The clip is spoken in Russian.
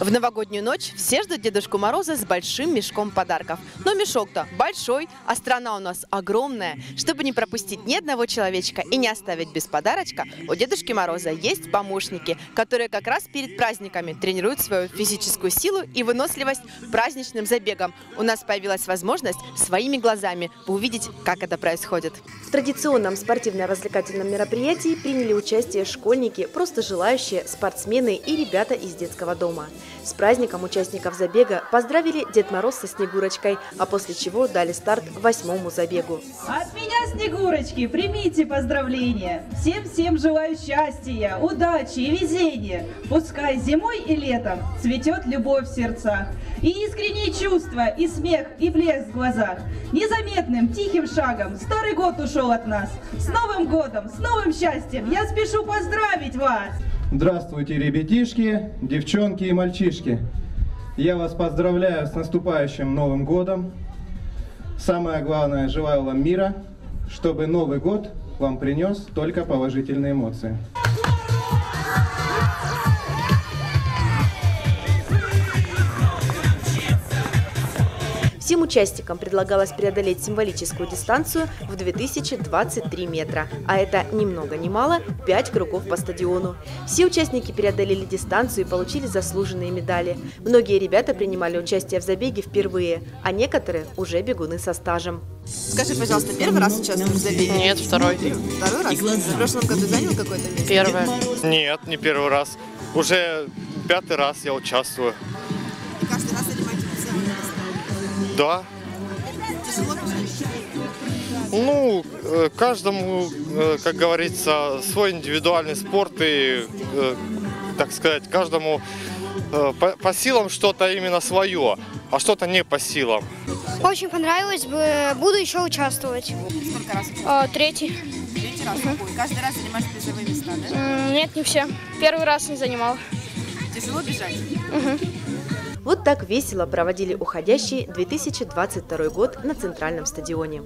В новогоднюю ночь все ждут Дедушку Мороза с большим мешком подарков. Но мешок-то большой, а страна у нас огромная. Чтобы не пропустить ни одного человечка и не оставить без подарочка, у Дедушки Мороза есть помощники, которые как раз перед праздниками тренируют свою физическую силу и выносливость праздничным забегом. У нас появилась возможность своими глазами увидеть, как это происходит. В традиционном спортивно-развлекательном мероприятии приняли участие школьники, просто желающие, спортсмены и ребята из детского дома. С праздником участников забега поздравили Дед Мороз со Снегурочкой, а после чего дали старт восьмому забегу. От меня, Снегурочки, примите поздравления. Всем-всем желаю счастья, удачи и везения. Пускай зимой и летом цветет любовь в сердцах. И искренние чувства, и смех, и блеск в глазах. Незаметным, тихим шагом старый год ушел от нас. С Новым годом, с новым счастьем я спешу поздравить вас! Здравствуйте, ребятишки, девчонки и мальчишки. Я вас поздравляю с наступающим Новым годом. Самое главное, желаю вам мира, чтобы Новый год вам принес только положительные эмоции. Всем участникам предлагалось преодолеть символическую дистанцию в 2023 метра, а это ни много ни мало 5 кругов по стадиону. Все участники преодолели дистанцию и получили заслуженные медали. Многие ребята принимали участие в забеге впервые, а некоторые уже бегуны со стажем. Скажи, пожалуйста, первый раз участвуешь в забеге? Нет, второй. Второй раз? В прошлом году занял какое-то место? Первое. Нет, не первый раз. Уже пятый раз я участвую. И каждый Да. Ну, э, каждому, э, как говорится, свой индивидуальный спорт и, э, так сказать, каждому по, по силам что-то именно свое, а что-то не по силам. Очень понравилось бы. Буду еще участвовать. Сколько раз? А, третий. Третий раз. Какой? Каждый раз занимаешь призовые места, да? Нет, не все. Первый раз не занимал. Тяжело бежать? Вот так весело проводили уходящий 2022 год на Центральном стадионе.